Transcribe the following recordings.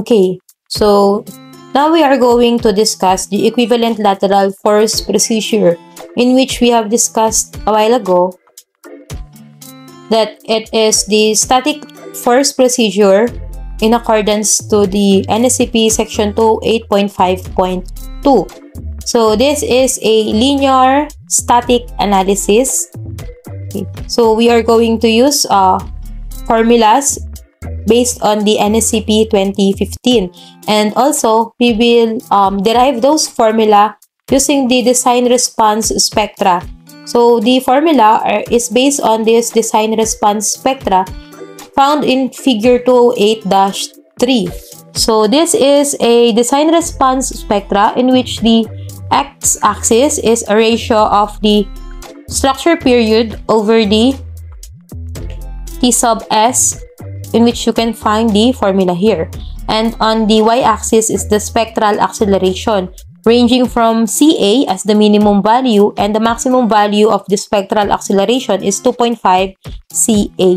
Okay, so now we are going to discuss the equivalent lateral force procedure in which we have discussed a while ago that it is the static force procedure in accordance to the NSCP section 28.5.2. So this is a linear static analysis. Okay. So we are going to use uh, formulas based on the NSCP 2015. And also, we will um, derive those formula using the design response spectra. So, the formula are, is based on this design response spectra found in figure 208-3. So, this is a design response spectra in which the x-axis is a ratio of the structure period over the T sub S in which you can find the formula here. And on the y-axis is the spectral acceleration, ranging from CA as the minimum value and the maximum value of the spectral acceleration is 2.5 CA.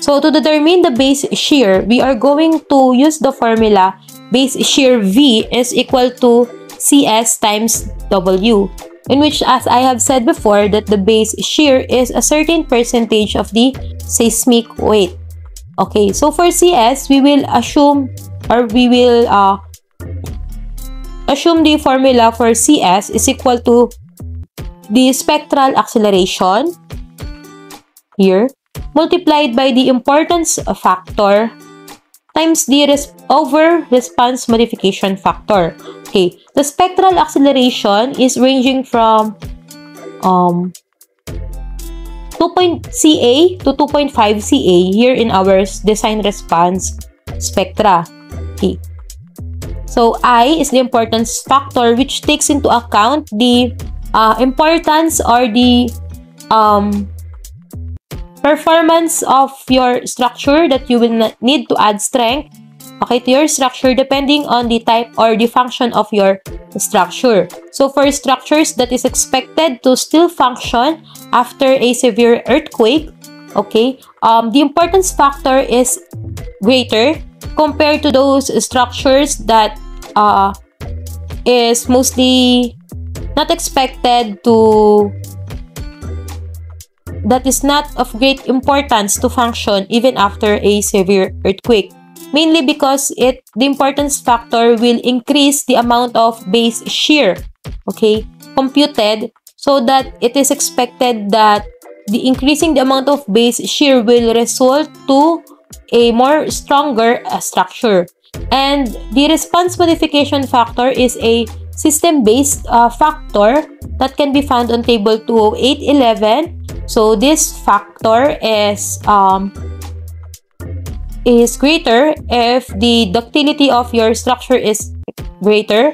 So to determine the base shear, we are going to use the formula base shear V is equal to CS times W in which as I have said before that the base shear is a certain percentage of the seismic weight. Okay, so for CS, we will assume or we will uh, assume the formula for CS is equal to the spectral acceleration here multiplied by the importance factor times the res over response modification factor. Okay, the spectral acceleration is ranging from um, 2. CA to 2.5 CA here in our design response spectra. Okay. So I is the importance factor which takes into account the uh, importance or the um, performance of your structure that you will need to add strength okay, to your structure depending on the type or the function of your structure. So for structures that is expected to still function after a severe earthquake, okay, um, the importance factor is greater compared to those structures that uh, is mostly not expected to that is not of great importance to function even after a severe earthquake. Mainly because it the importance factor will increase the amount of base shear, okay, computed so that it is expected that the increasing the amount of base shear will result to a more stronger uh, structure. And the response modification factor is a system-based uh, factor that can be found on table 20811 so this factor is um, is greater if the ductility of your structure is greater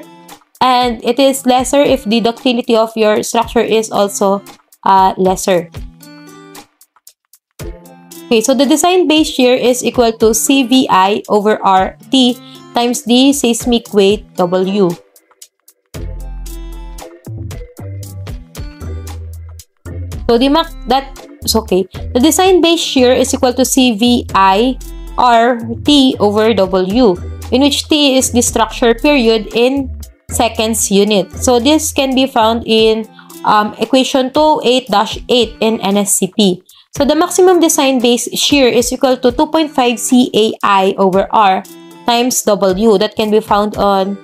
and it is lesser if the ductility of your structure is also uh, lesser. Okay, so the design base shear is equal to CVI over RT times the seismic weight W. So the mac that is okay. The design base shear is equal to CVI R T over W, in which T is the structure period in seconds unit. So this can be found in um, equation 28-8 in NSCP. So the maximum design base shear is equal to 2.5 CAI over R times W that can be found on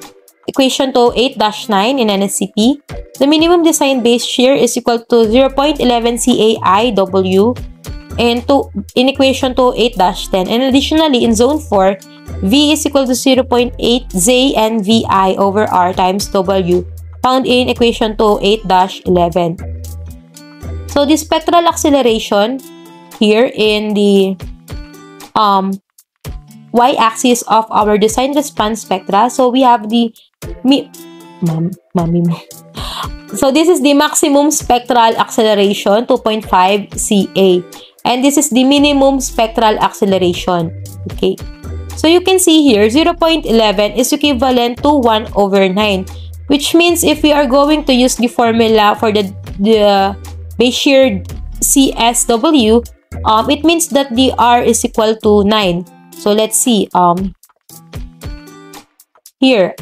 equation to 8-9 in NSCP, the minimum design base shear is equal to 0.11 CAIW and to, in equation to 8-10. And additionally, in zone 4, V is equal to 0.8 ZNVI over R times W, found in equation to 8-11. So, the spectral acceleration here in the um, y-axis of our design response spectra. So, we have the Mi mommy mo. So this is the maximum spectral acceleration, 2.5 CA. And this is the minimum spectral acceleration. Okay. So you can see here, 0.11 is equivalent to 1 over 9. Which means if we are going to use the formula for the, the base shear CSW, um, it means that the R is equal to 9. So let's see. Um, here.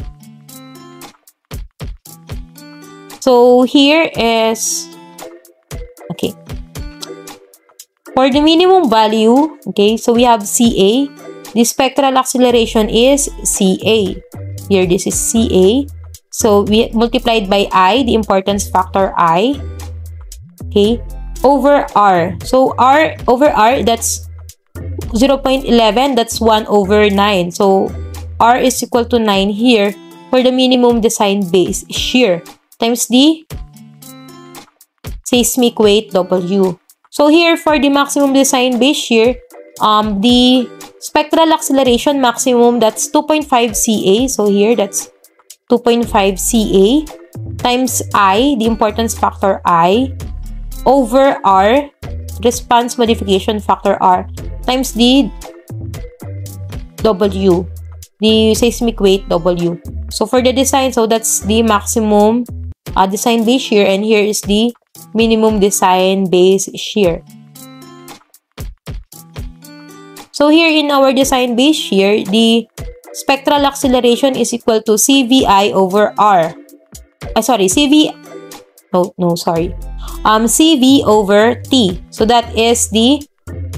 So here is For the minimum value, okay, so we have CA. The spectral acceleration is CA. Here, this is CA. So we multiplied by I, the importance factor I. Okay, over R. So R over R, that's 0.11, that's 1 over 9. So R is equal to 9 here for the minimum design base shear times the seismic weight W. So here for the maximum design base shear, um, the spectral acceleration maximum that's 2.5 CA. So here that's 2.5 CA times I, the importance factor I, over R, response modification factor R, times the W, the seismic weight W. So for the design, so that's the maximum uh, design base shear and here is the minimum design base shear. So here in our design base shear, the spectral acceleration is equal to CVI over R. Uh, sorry, CV... No, no, sorry. Um, CV over T. So that is the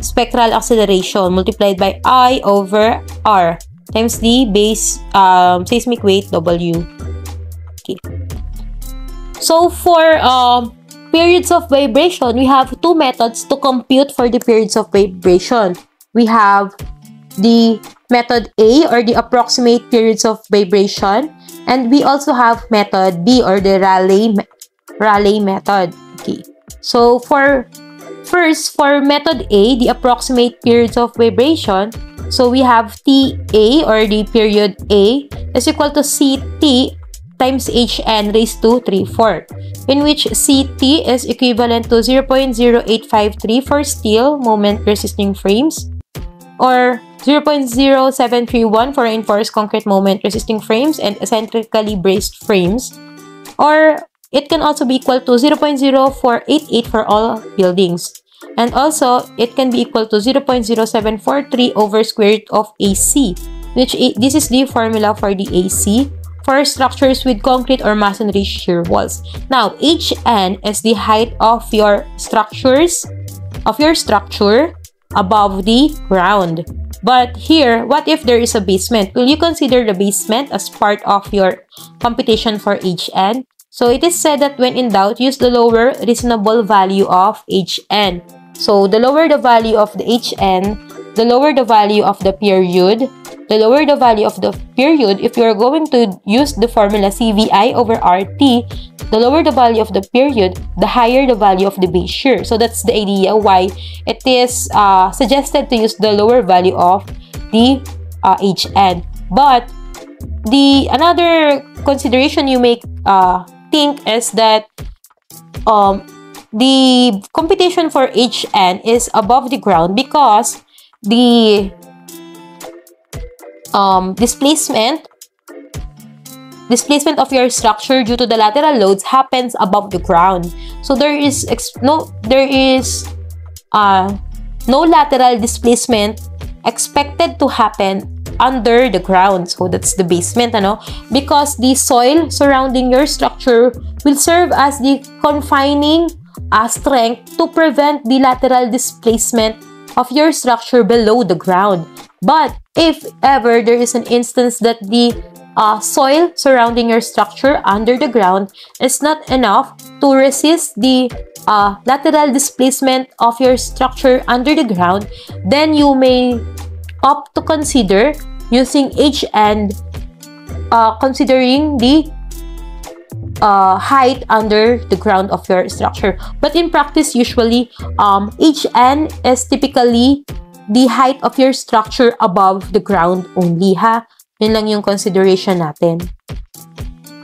spectral acceleration multiplied by I over R times the base um, seismic weight W. Okay. So for uh, periods of vibration, we have two methods to compute for the periods of vibration. We have the method A or the approximate periods of vibration and we also have method B or the Rayleigh Rayleigh method. Okay. So for first for method A, the approximate periods of vibration, so we have TA or the period A is equal to CT times HN raised to 3 4 in which CT is equivalent to 0.0853 for steel moment resisting frames or 0.0731 for reinforced concrete moment resisting frames and eccentrically braced frames or it can also be equal to 0.0488 for all buildings. And also, it can be equal to 0.0743 over square root of AC, which this is the formula for the AC for structures with concrete or masonry shear walls. Now, HN is the height of your structures, of your structure above the ground. But here, what if there is a basement? Will you consider the basement as part of your computation for HN? So it is said that when in doubt, use the lower reasonable value of Hn. So the lower the value of the Hn, the lower the value of the period, the lower the value of the period, if you are going to use the formula CVI over RT, the lower the value of the period, the higher the value of the base. So that's the idea why it is uh, suggested to use the lower value of the uh, HN. But the another consideration you make uh, think is that um, the competition for HN is above the ground because the um, displacement displacement of your structure due to the lateral loads happens above the ground. So there is no there is uh, no lateral displacement expected to happen under the ground. So that's the basement, ano? Because the soil surrounding your structure will serve as the confining uh, strength to prevent the lateral displacement of your structure below the ground. But if ever there is an instance that the uh, soil surrounding your structure under the ground is not enough to resist the uh, lateral displacement of your structure under the ground, then you may opt to consider using H and uh, considering the uh, height under the ground of your structure. But in practice, usually, um, HN is typically the height of your structure above the ground only, ha? Yun lang yung consideration natin.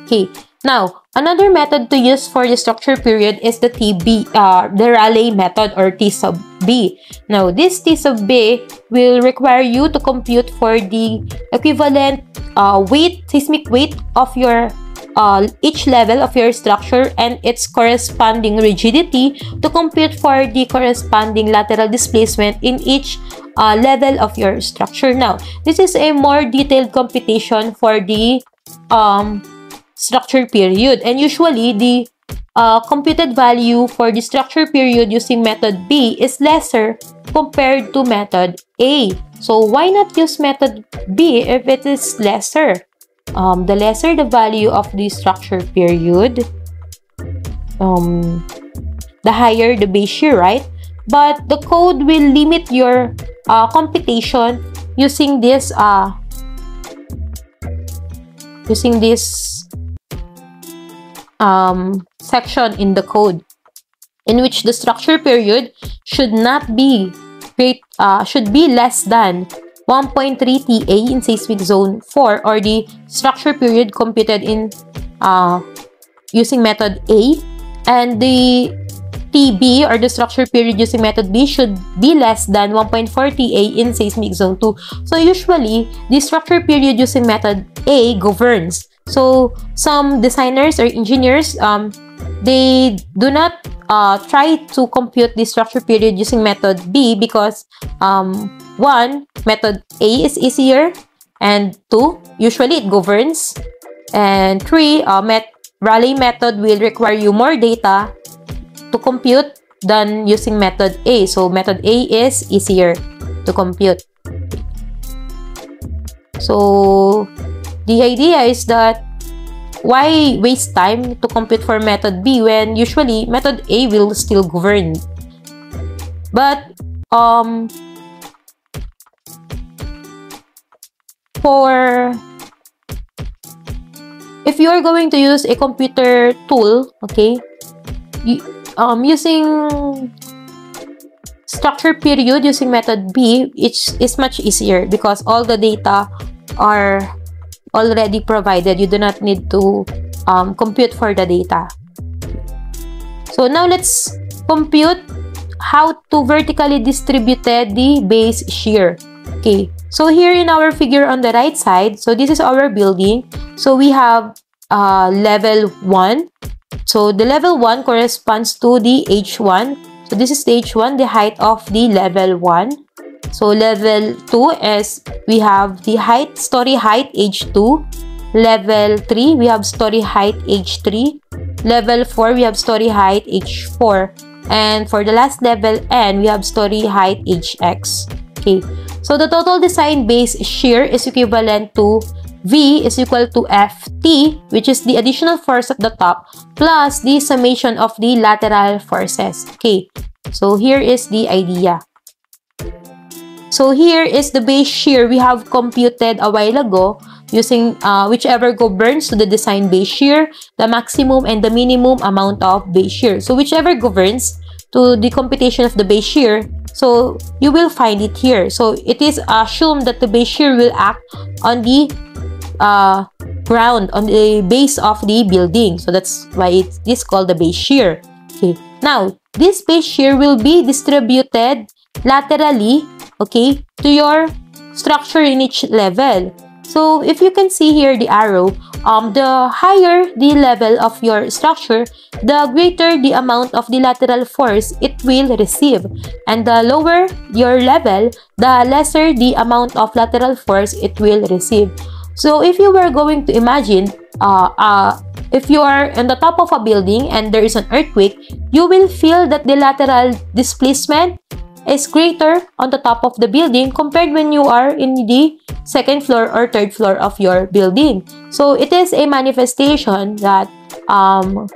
Okay. Now, another method to use for the structure period is the TB, uh, the Rayleigh method or T sub B. Now, this T sub B will require you to compute for the equivalent uh, weight, seismic weight of your uh, each level of your structure and its corresponding rigidity to compute for the corresponding lateral displacement in each uh, level of your structure. Now, this is a more detailed computation for the um, structure period and usually the uh, computed value for the structure period using method B is lesser compared to method A. So why not use method B if it is lesser? Um, the lesser the value of the structure period, um, the higher the base shear, right? But the code will limit your uh, computation using this uh, using this um, section in the code in which the structure period should not be uh, should be less than 1.3 TA in seismic zone 4 or the structure period computed in uh, using method A and the TB or the structure period using method B should be less than 1.4 TA in seismic zone 2. So usually, the structure period using method A governs. So some designers or engineers, um, they do not uh, try to compute the structure period using method B because um, one, method A is easier and two, usually it governs and three, uh, met Rayleigh method will require you more data to compute than using method A. So method A is easier to compute. So the idea is that why waste time to compute for method B when usually method A will still govern? But um, for if you are going to use a computer tool, okay, you, um, using structure period using method B, it's, it's much easier because all the data are already provided. You do not need to um, compute for the data. So now let's compute how to vertically distribute the base shear. Okay, so here in our figure on the right side, so this is our building. So we have uh, level 1. So the level 1 corresponds to the H1. So this is the H1, the height of the level 1. So level 2 is we have the height, story height H2. Level 3, we have story height H3. Level 4, we have story height H4. And for the last level N, we have story height HX. Okay, so the total design base shear is equivalent to V is equal to Ft, which is the additional force at the top, plus the summation of the lateral forces. Okay, so here is the idea. So here is the base shear we have computed a while ago using uh, whichever governs to the design base shear, the maximum and the minimum amount of base shear. So whichever governs to the computation of the base shear, so you will find it here. So it is assumed that the base shear will act on the uh, ground, on the base of the building. So that's why it is called the base shear. Okay. Now, this base shear will be distributed laterally okay, to your structure in each level. So if you can see here the arrow, um, the higher the level of your structure, the greater the amount of the lateral force it will receive. And the lower your level, the lesser the amount of lateral force it will receive. So if you were going to imagine, uh, uh, if you are on the top of a building and there is an earthquake, you will feel that the lateral displacement is greater on the top of the building compared when you are in the second floor or third floor of your building. So it is a manifestation that um,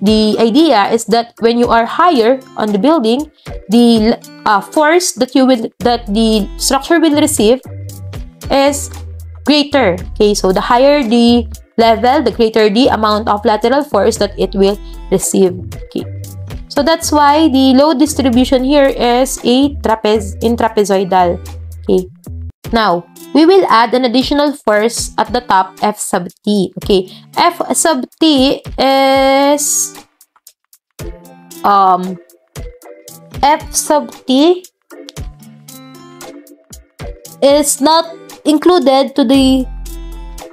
the idea is that when you are higher on the building, the uh, force that you will that the structure will receive is greater. Okay, so the higher the level, the greater the amount of lateral force that it will receive. Okay. So that's why the load distribution here is a trapez in trapezoidal. Okay. Now, we will add an additional force at the top, F sub T. Okay. F sub T is um F sub T is not included to the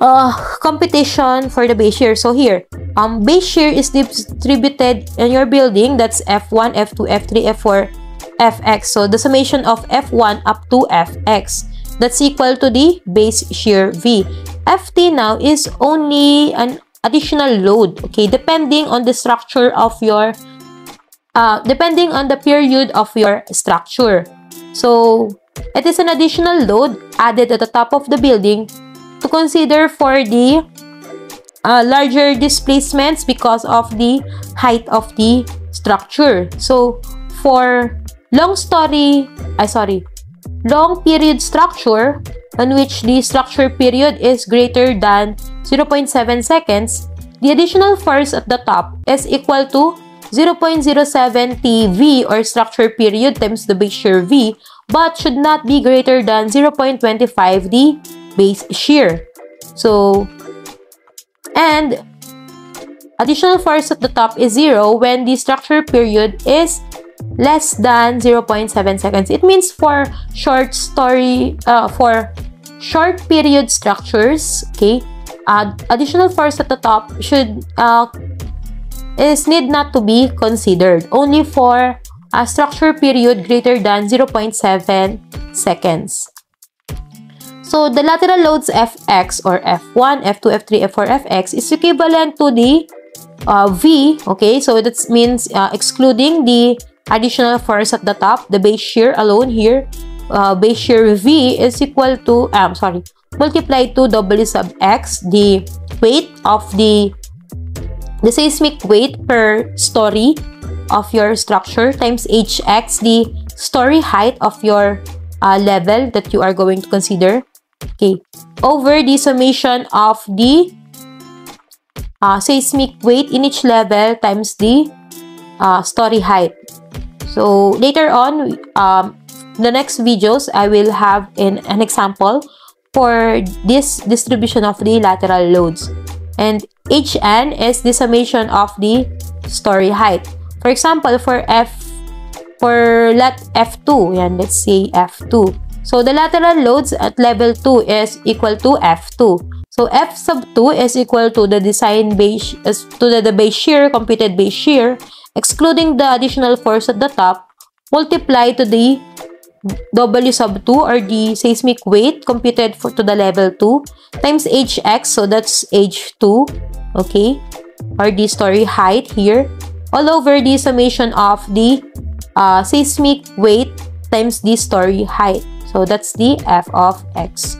uh, competition for the base shear. So here, um, base shear is distributed in your building. That's F1, F2, F3, F4, Fx. So the summation of F1 up to Fx. That's equal to the base shear V. Ft now is only an additional load, okay, depending on the structure of your, uh, depending on the period of your structure. So, it is an additional load added at the top of the building to consider for the uh, larger displacements because of the height of the structure. So, for long story, I sorry, long period structure on which the structure period is greater than 0.7 seconds, the additional force at the top is equal to 0.07 TV or structure period times the base shear V but should not be greater than 0.25 the base shear. So, and additional force at the top is 0 when the structure period is less than 0.7 seconds. It means for short story, uh, for short period structures, okay, uh, additional force at the top should uh, is need not to be considered only for a structure period greater than 0.7 seconds. So the lateral loads Fx or F1, F2, F3, F4, Fx is equivalent to the uh, V, okay? So that means uh, excluding the additional force at the top, the base shear alone here, uh, base shear V is equal to, I'm um, sorry, multiplied to W sub X, the weight of the, the seismic weight per story of your structure times Hx, the story height of your uh, level that you are going to consider okay, over the summation of the uh, seismic weight in each level times the uh, story height. So later on, um, the next videos, I will have in an example for this distribution of the lateral loads. And each Hn is the summation of the story height. For example, for F, for let F2, yan, let's say F2. So the lateral loads at level 2 is equal to F2. So F sub 2 is equal to the design base to the, the base shear, computed base shear, excluding the additional force at the top, multiplied to the W sub 2 or the seismic weight computed for to the level 2 times Hx, so that's H2, okay, or the story height here, all over the summation of the uh, seismic weight times the story height. So that's the f of x.